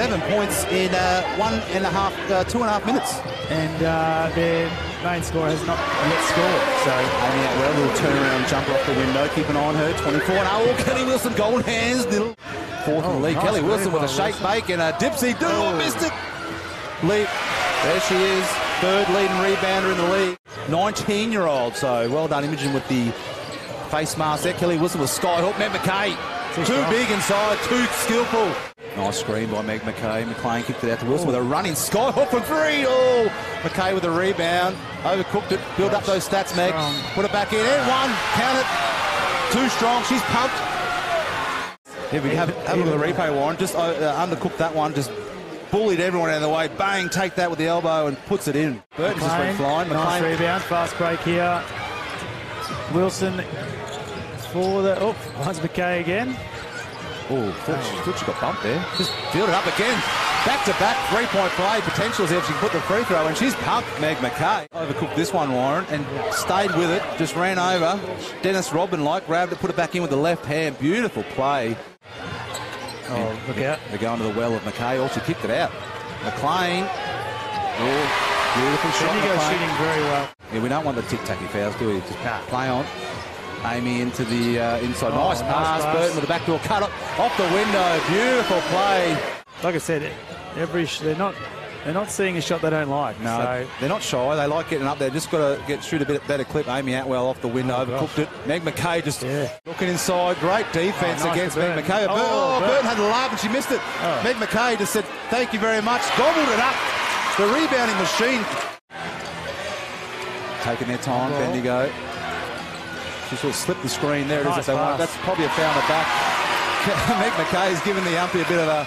seven points in uh, one and a half, uh, two and a half minutes. And uh, their main scorer has not yet scored. So Amy Atwell, little turnaround jump off the window. Keep an eye on her. 24 and oh, Kelly Wilson, golden hands. Little fourth in the league. nice Kelly Wilson with a shake Wilson. bake and a dipsy do. Oh. missed it. Lead. There she is. Third leading rebounder in the league. 19 year old. So well done, Imogen, with the face mask there. Kelly Wilson with skyhook. Meg McKay. Too Too strong. big inside, too skillful. Nice screen by Meg McKay. McLean kicked it out to Wilson with a running skyhook for three. Oh, McKay with a rebound. Overcooked it. Build up those stats, Meg. Strong. Put it back in. And one. Count it. Too strong. She's pumped. Here we have, have a look at the replay, Warren. Just uh, uh, undercooked that one. Just bullied everyone out of the way. Bang, take that with the elbow and puts it in. Burton just went flying. nice rebound, fast break here. Wilson for the oh, once McKay again. Oh, thought, she, thought she got bumped there. Just fielded up again. Back to back, three point play. Potential if she can put the free throw in. She's pumped, Meg McKay. Overcooked this one, Warren, and stayed with it. Just ran over. Dennis Robin like, grabbed it, put it back in with the left hand. Beautiful play. Oh, look out. They're going to the well of McKay. Oh, also kicked it out. McLean. Oh, beautiful shot. Bendigo McLean. shooting very well. Yeah, we don't want the tic-tacky fouls, do we? Just Nah. play on. Amy into the uh, inside. Oh, nice nice pass. pass. Burton with the backdoor cut off, off the window. Beautiful play. Like I said, every sh- they're not they're not seeing a shot they don't like. No, So they're not shy. They like getting up there. Just got to get shoot a bit better clip. Amy Atwell off the window, Oh, overcooked it. Meg McKay just Yeah. looking inside. Great defense Oh, nice against Meg McKay. Oh, Oh, Burton. Burton had a love and she missed it. Oh. Meg McKay just said, "Thank you very much." Gobbled it up. The rebounding machine. Taking their time. Bendigo. She sort of slipped the screen there. It is if they want. That's probably a foul on the back. Meg McKay's giving the umpy a bit of a